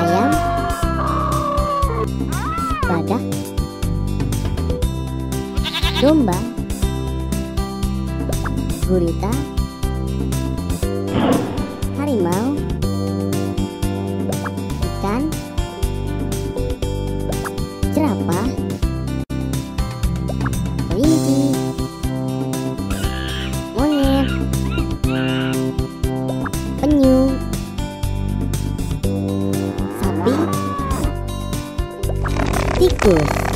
ayam. Badak domba. Gurita. Harimau. Ikan. Jerapah. tikus.